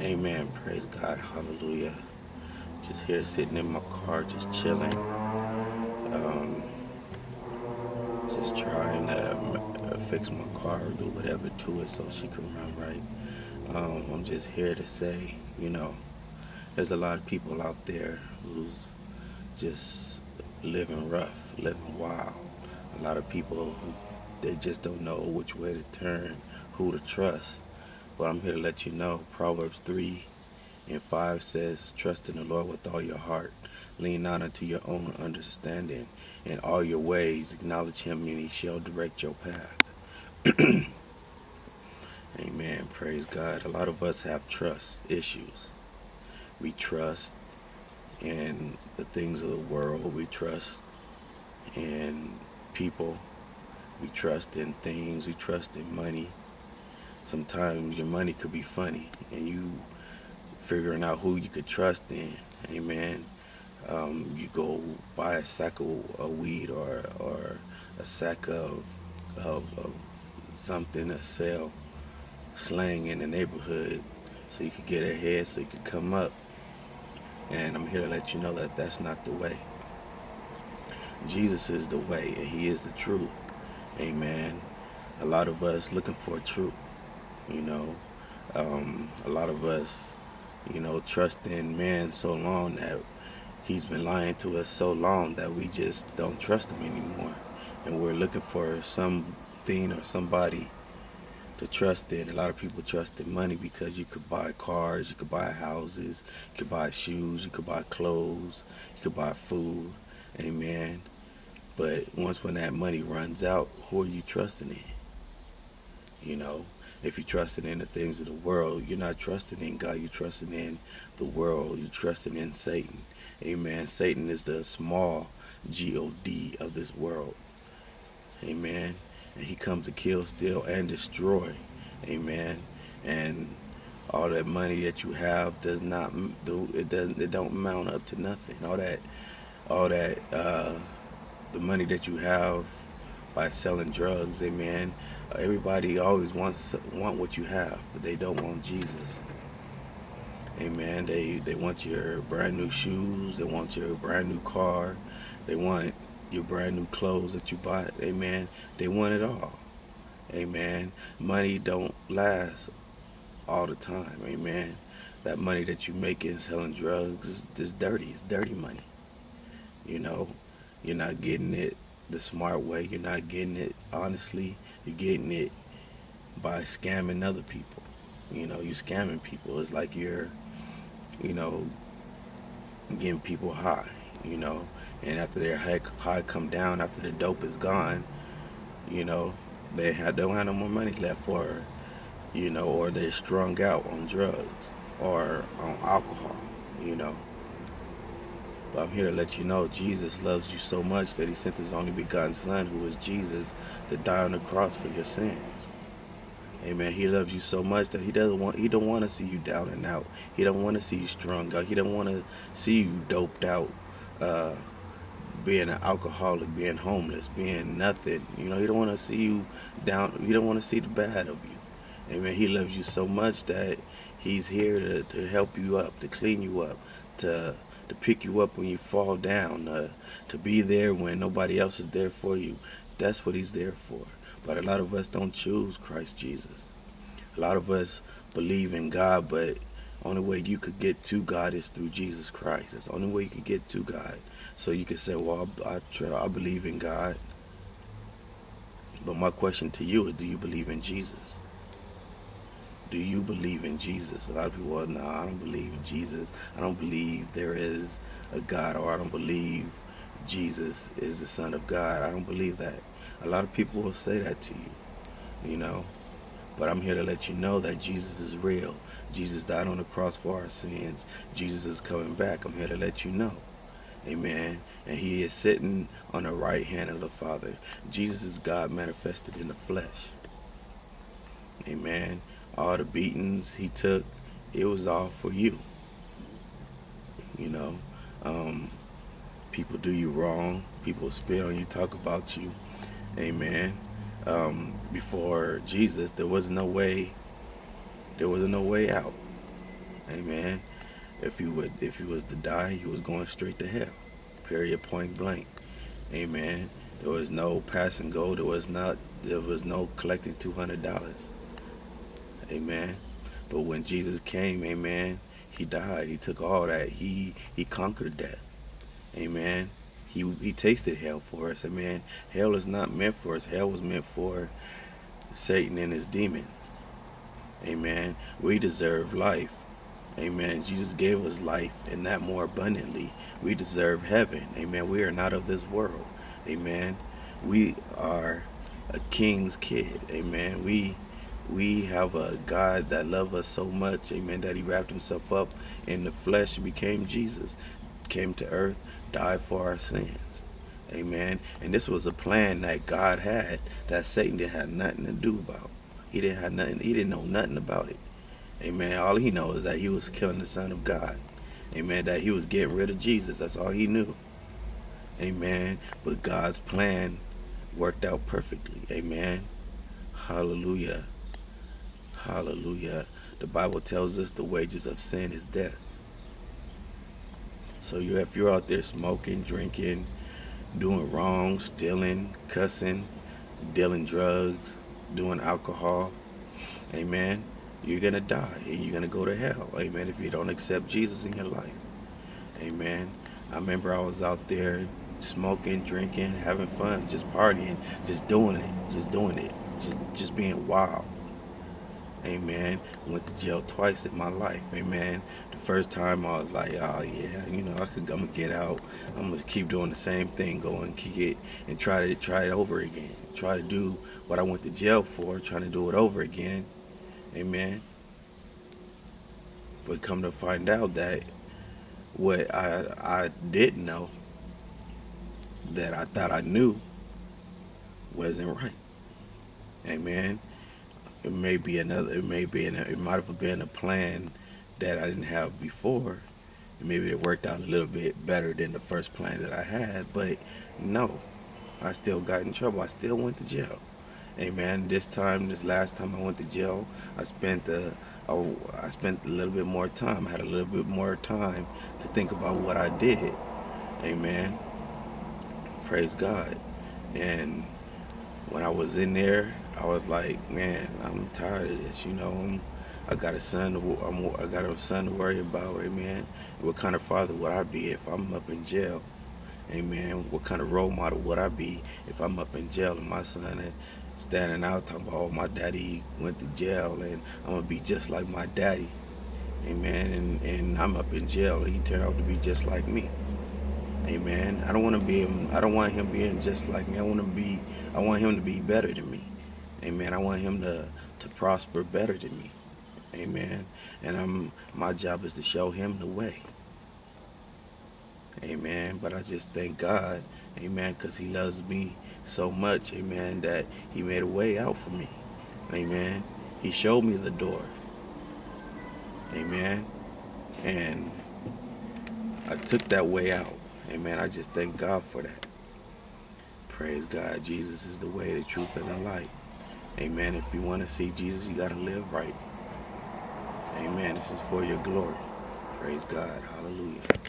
Amen. Praise God. Hallelujah. Just here sitting in my car, just chilling. Um, just trying to uh, fix my car or do whatever to it so she can run right. Um, I'm just here to say, you know, there's a lot of people out there who's just living rough, living wild. A lot of people who they just don't know which way to turn, who to trust. But I'm here to let you know Proverbs 3 and 5 says, Trust in the Lord with all your heart. Lean not unto your own understanding. In all your ways, acknowledge him, and he shall direct your path. Amen. Praise God. A lot of us have trust issues. We trust in the things of the world. We trust in people. We trust in things. We trust in money sometimes your money could be funny and you figuring out who you could trust in. Amen. Um, you go buy a sack of, of, weed or or a sack of, of, of something to sell slang in the neighborhood so you could get ahead so you could come up. And I'm here to let you know that that's not the way. Jesus is the way and he is the truth. Amen. A lot of us looking for truth you know, um, a lot of us, you know, trust in man so long that he's been lying to us so long that we just don't trust him anymore. And we're looking for something or somebody to trust in. A lot of people trust in money because you could buy cars, you could buy houses, you could buy shoes, you could buy clothes, you could buy food. Amen. But once when that money runs out, who are you trusting in? You know? If you're trusting in the things of the world, you're not trusting in God, you're trusting in the world, you're trusting in Satan. Amen. Satan is the small G-O-D of this world. Amen. And he comes to kill, steal, and destroy. Amen. And all that money that you have does not do it doesn't it don't mount up to nothing. All that all that uh the money that you have by selling drugs, amen, everybody always wants want what you have, but they don't want Jesus. Amen. They they want your brand new shoes. They want your brand new car. They want your brand new clothes that you bought. Amen. They want it all. Amen. Money don't last all the time. Amen. That money that you make in selling drugs is, is dirty. It's dirty money. You know, you're not getting it the smart way. You're not getting it honestly. You're getting it by scamming other people. You know, you're scamming people. It's like you're, you know, getting people high, you know. And after their high, high come down, after the dope is gone, you know, they have, don't have no more money left for, you know, or they're strung out on drugs or on alcohol, you know. But I'm here to let you know Jesus loves you so much that he sent his only begotten son, who is Jesus, to die on the cross for your sins. Amen. He loves you so much that he doesn't want he don't want to see you down and out. He don't want to see you strung out. He don't want to see you doped out, uh, being an alcoholic, being homeless, being nothing. You know, he don't want to see you down. He don't want to see the bad of you. Amen. He loves you so much that he's here to, to help you up, to clean you up, to to pick you up when you fall down, uh, to be there when nobody else is there for you. That's what he's there for. But a lot of us don't choose Christ Jesus. A lot of us believe in God, but only way you could get to God is through Jesus Christ. That's the only way you could get to God. So you could say, well, I, I, I believe in God. But my question to you is, do you believe in Jesus? Do you believe in Jesus? A lot of people are, no, I don't believe in Jesus. I don't believe there is a God, or I don't believe Jesus is the Son of God. I don't believe that. A lot of people will say that to you, you know. But I'm here to let you know that Jesus is real. Jesus died on the cross for our sins. Jesus is coming back. I'm here to let you know. Amen. And he is sitting on the right hand of the Father. Jesus is God manifested in the flesh. Amen all the beatings he took, it was all for you. You know, um, people do you wrong, people spit on you, talk about you. Amen. Um, before Jesus, there was no way, there was no way out. Amen. If you would, if he was to die, he was going straight to hell. Period. Point blank. Amen. There was no pass and go. There was not. There was no collecting two hundred dollars. Amen. But when Jesus came, Amen, He died. He took all that. He He conquered death. Amen. He He tasted hell for us. Amen. Hell is not meant for us. Hell was meant for Satan and his demons. Amen. We deserve life. Amen. Jesus gave us life and that more abundantly. We deserve heaven. Amen. We are not of this world. Amen. We are a king's kid. Amen. We we have a God that loved us so much, amen, that he wrapped himself up in the flesh and became Jesus. Came to earth, died for our sins. Amen. And this was a plan that God had that Satan didn't have nothing to do about. He didn't have nothing he didn't know nothing about it. Amen. All he knows is that he was killing the Son of God. Amen. That he was getting rid of Jesus. That's all he knew. Amen. But God's plan worked out perfectly. Amen. Hallelujah. Hallelujah. The Bible tells us the wages of sin is death. So you if you're out there smoking, drinking, doing wrong, stealing, cussing, dealing drugs, doing alcohol, amen, you're going to die and you're going to go to hell. Amen. If you don't accept Jesus in your life. Amen. I remember I was out there smoking, drinking, having fun, just partying, just doing it, just doing it, just just being wild. Amen. Went to jail twice in my life. Amen. The first time I was like, oh yeah, you know, I could, I'm gonna get out. I'm gonna keep doing the same thing, go and kick it, and try to try it over again. Try to do what I went to jail for, trying to do it over again. Amen. But come to find out that what I I didn't know, that I thought I knew, wasn't right. Amen it may be another it may be an, it might have been a plan that I didn't have before. And maybe it worked out a little bit better than the first plan that I had but no I still got in trouble. I still went to jail. Amen this time this last time I went to jail I spent the oh, I spent a little bit more time. I had a little bit more time to think about what I did. Amen. Praise God. And when I was in there, I was like, man, I'm tired of this. You know, I'm, I got a son. To, I'm, I got a son to worry about. Amen. What kind of father would I be if I'm up in jail? Amen. What kind of role model would I be if I'm up in jail and my son is standing out talking about, oh, my daddy went to jail and I'm gonna be just like my daddy. Amen. And and I'm up in jail he turned out to be just like me. Amen. I don't want to be. I don't want him being just like me. I want to be. I want him to be better than me. Amen. I want him to to prosper better than me. Amen. And I'm. My job is to show him the way. Amen. But I just thank God. Amen. Because He loves me so much. Amen. That He made a way out for me. Amen. He showed me the door. Amen. And I took that way out. Amen. I just thank God for that. Praise God. Jesus is the way, the truth, and the light. Amen. If you want to see Jesus, you got to live right. Amen. This is for your glory. Praise God. Hallelujah.